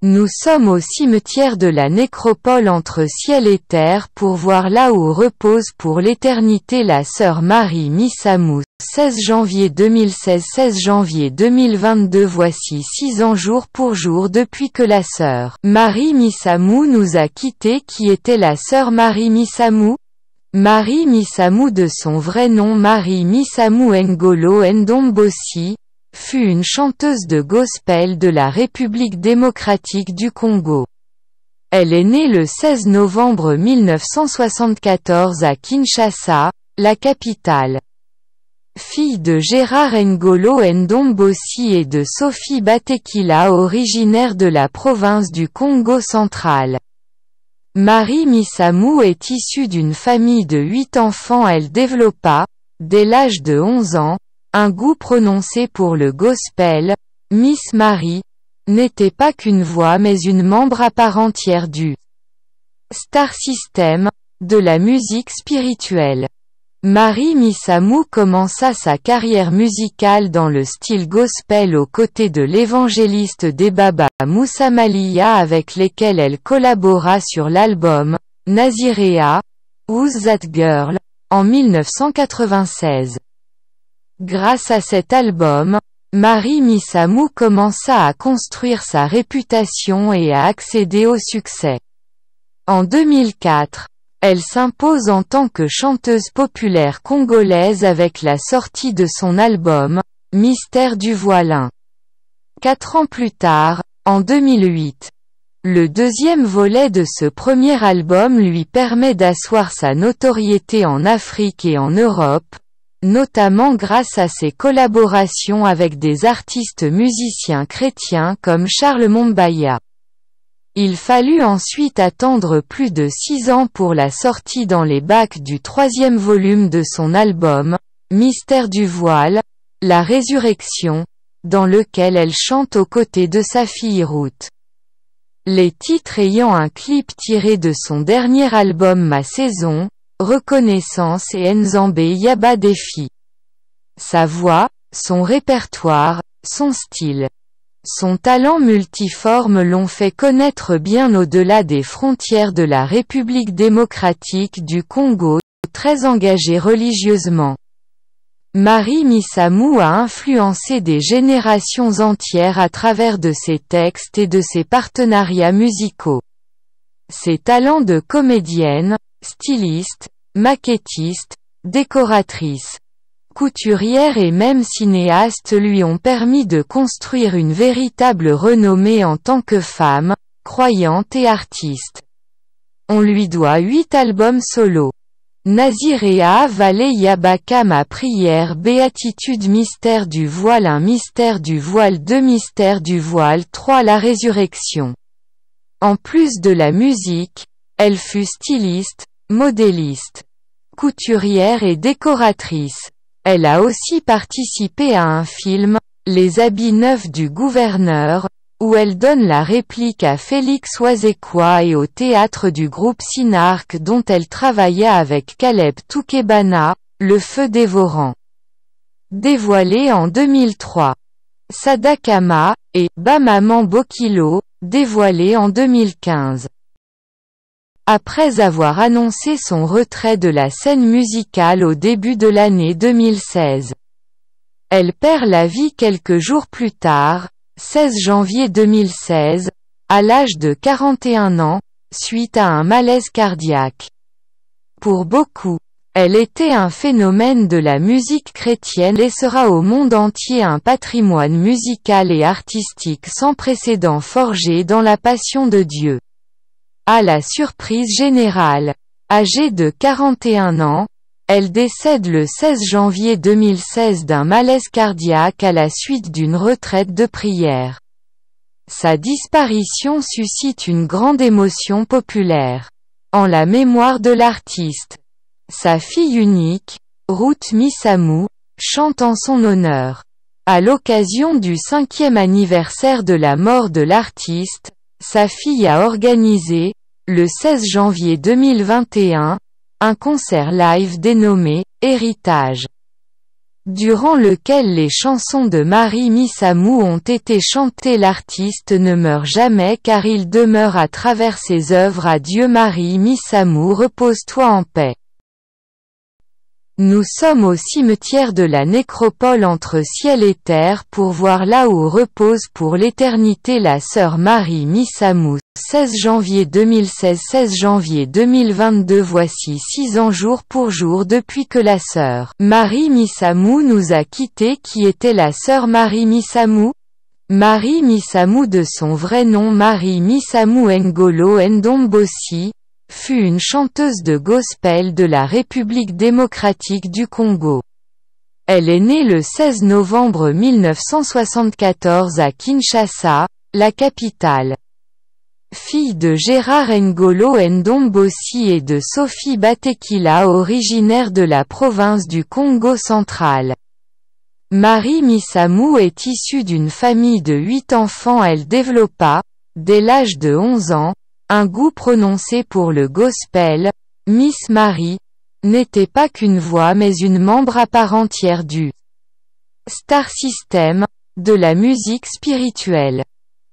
Nous sommes au cimetière de la nécropole entre ciel et terre pour voir là où repose pour l'éternité la sœur Marie Missamou. 16 janvier 2016 16 janvier 2022 Voici six ans jour pour jour depuis que la sœur Marie Missamou nous a quittés qui était la sœur Marie Missamou Marie Missamou de son vrai nom Marie Missamou Ngolo Ndombossi, fut une chanteuse de gospel de la République démocratique du Congo. Elle est née le 16 novembre 1974 à Kinshasa, la capitale. Fille de Gérard Ngolo Ndombossi et de Sophie Batekila originaire de la province du Congo central. Marie Misamou est issue d'une famille de huit enfants elle développa, dès l'âge de 11 ans, un goût prononcé pour le gospel, Miss Marie, n'était pas qu'une voix mais une membre à part entière du Star System, de la musique spirituelle. Marie Missamou commença sa carrière musicale dans le style gospel aux côtés de l'évangéliste des Baba Moussa Malia avec lesquels elle collabora sur l'album Nazirea, Who's That Girl, en 1996. Grâce à cet album, Marie Missamou commença à construire sa réputation et à accéder au succès. En 2004, elle s'impose en tant que chanteuse populaire congolaise avec la sortie de son album, Mystère du Voilin. Quatre ans plus tard, en 2008, le deuxième volet de ce premier album lui permet d'asseoir sa notoriété en Afrique et en Europe, notamment grâce à ses collaborations avec des artistes musiciens chrétiens comme Charles Mombaya. Il fallut ensuite attendre plus de six ans pour la sortie dans les bacs du troisième volume de son album, Mystère du voile, La résurrection, dans lequel elle chante aux côtés de sa fille Ruth. Les titres ayant un clip tiré de son dernier album Ma Saison, Reconnaissance et Nzambe Yaba Défi. Sa voix, son répertoire, son style. Son talent multiforme l'ont fait connaître bien au-delà des frontières de la République démocratique du Congo, très engagée religieusement. Marie Misamou a influencé des générations entières à travers de ses textes et de ses partenariats musicaux. Ses talents de comédienne, styliste, maquettiste, décoratrice, couturière et même cinéaste lui ont permis de construire une véritable renommée en tant que femme, croyante et artiste. On lui doit huit albums solo. Nazirea Valley Yabaka Ma prière Béatitude Mystère du voile 1 Mystère du voile 2 Mystère du voile 3 La résurrection. En plus de la musique, elle fut styliste, modéliste, couturière et décoratrice. Elle a aussi participé à un film, Les habits neufs du gouverneur, où elle donne la réplique à Félix Oisequa et au théâtre du groupe Synarque dont elle travailla avec Caleb Toukebana, Le feu dévorant. Dévoilé en 2003. Sadakama, et Bamaman Bokilo, dévoilé en 2015. Après avoir annoncé son retrait de la scène musicale au début de l'année 2016. Elle perd la vie quelques jours plus tard, 16 janvier 2016, à l'âge de 41 ans, suite à un malaise cardiaque. Pour beaucoup, elle était un phénomène de la musique chrétienne et sera au monde entier un patrimoine musical et artistique sans précédent forgé dans la passion de Dieu. À la surprise générale, âgée de 41 ans, elle décède le 16 janvier 2016 d'un malaise cardiaque à la suite d'une retraite de prière. Sa disparition suscite une grande émotion populaire. En la mémoire de l'artiste. Sa fille unique, Ruth Misamu, chante en son honneur. À l'occasion du cinquième anniversaire de la mort de l'artiste, sa fille a organisé, le 16 janvier 2021, un concert live dénommé « Héritage ». durant lequel les chansons de Marie Missamou ont été chantées l'artiste ne meurt jamais car il demeure à travers ses œuvres à Dieu Marie Missamou repose-toi en paix. Nous sommes au cimetière de la nécropole entre ciel et terre pour voir là où repose pour l'éternité la sœur Marie Missamou. 16 janvier 2016 16 janvier 2022 Voici 6 ans jour pour jour depuis que la sœur Marie Missamou nous a quittés Qui était la sœur Marie Missamou Marie Missamou de son vrai nom Marie Missamou Ngolo Ndombossi, fut une chanteuse de gospel de la République démocratique du Congo. Elle est née le 16 novembre 1974 à Kinshasa, la capitale. Fille de Gérard Ngolo Ndombossi et de Sophie Batekila originaire de la province du Congo central. Marie Misamou est issue d'une famille de huit enfants elle développa, dès l'âge de 11 ans, un goût prononcé pour le gospel, Miss Marie, n'était pas qu'une voix mais une membre à part entière du Star System, de la musique spirituelle.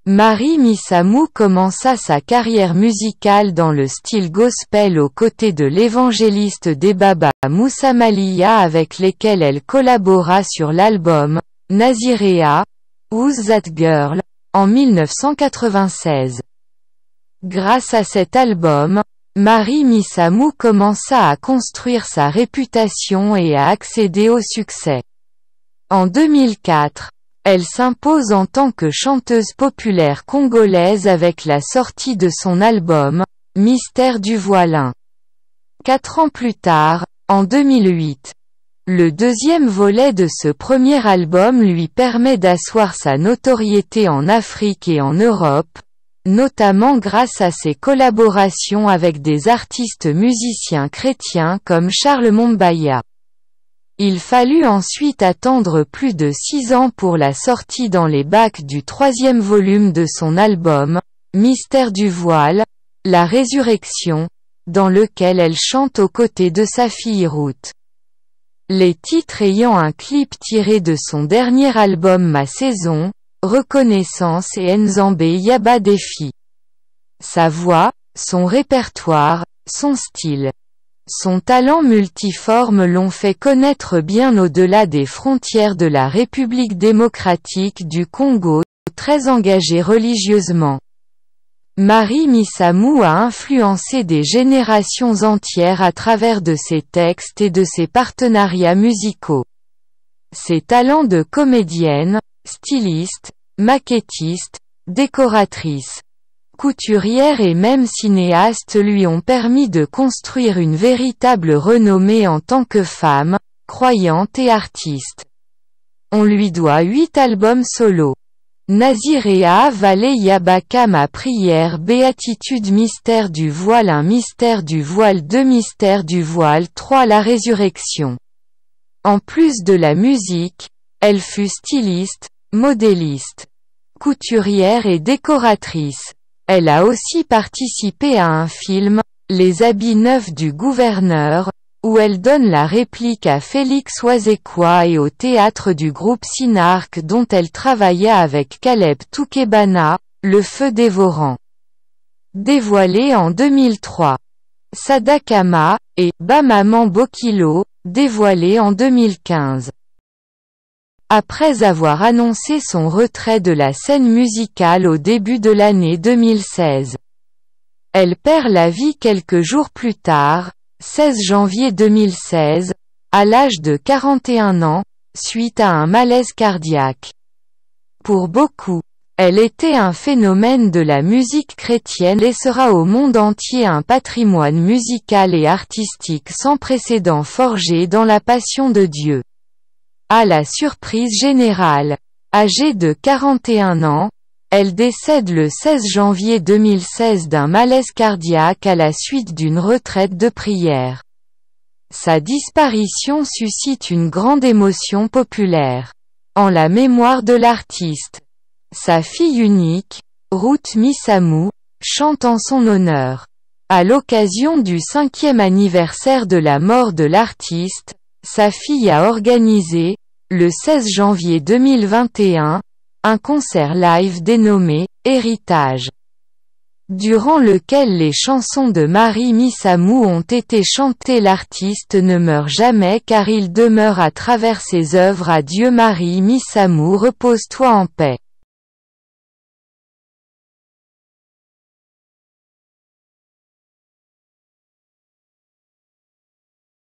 Marie Missamou commença sa carrière musicale dans le style gospel aux côtés de l'évangéliste des Baba Moussa Maliya avec lesquels elle collabora sur l'album Nazirea, Who's That Girl, en 1996. Grâce à cet album, Marie Missamou commença à construire sa réputation et à accéder au succès. En 2004, elle s'impose en tant que chanteuse populaire congolaise avec la sortie de son album, Mystère du Voilin. Quatre ans plus tard, en 2008, le deuxième volet de ce premier album lui permet d'asseoir sa notoriété en Afrique et en Europe, notamment grâce à ses collaborations avec des artistes musiciens chrétiens comme Charles Mombaya. Il fallut ensuite attendre plus de six ans pour la sortie dans les bacs du troisième volume de son album, Mystère du voile, La résurrection, dans lequel elle chante aux côtés de sa fille Ruth. Les titres ayant un clip tiré de son dernier album Ma saison, Reconnaissance et Nzambe Yaba Défi. Sa voix, son répertoire, son style. Son talent multiforme l'ont fait connaître bien au-delà des frontières de la République démocratique du Congo, très engagée religieusement. Marie Misamou a influencé des générations entières à travers de ses textes et de ses partenariats musicaux. Ses talents de comédienne, styliste, maquettiste, décoratrice, couturière et même cinéaste lui ont permis de construire une véritable renommée en tant que femme, croyante et artiste. On lui doit huit albums solo. Nazirea Valley Yabaka Ma prière Béatitude Mystère du voile Un mystère du voile Deux mystères du voile 3 La résurrection. En plus de la musique, elle fut styliste, modéliste, couturière et décoratrice. Elle a aussi participé à un film, Les habits neufs du gouverneur, où elle donne la réplique à Félix Oisequa et au théâtre du groupe Sinark dont elle travailla avec Caleb Toukebana, Le Feu dévorant. Dévoilé en 2003. Sadakama, et Bamaman Bokilo, dévoilé en 2015. Après avoir annoncé son retrait de la scène musicale au début de l'année 2016. Elle perd la vie quelques jours plus tard, 16 janvier 2016, à l'âge de 41 ans, suite à un malaise cardiaque. Pour beaucoup, elle était un phénomène de la musique chrétienne et sera au monde entier un patrimoine musical et artistique sans précédent forgé dans la passion de Dieu. À la surprise générale, âgée de 41 ans, elle décède le 16 janvier 2016 d'un malaise cardiaque à la suite d'une retraite de prière. Sa disparition suscite une grande émotion populaire. En la mémoire de l'artiste. Sa fille unique, Ruth Misamu, chante en son honneur. À l'occasion du cinquième anniversaire de la mort de l'artiste, sa fille a organisé, le 16 janvier 2021, un concert live dénommé « Héritage » durant lequel les chansons de Marie Missamou ont été chantées L'artiste ne meurt jamais car il demeure à travers ses œuvres Adieu Marie Missamou repose-toi en paix.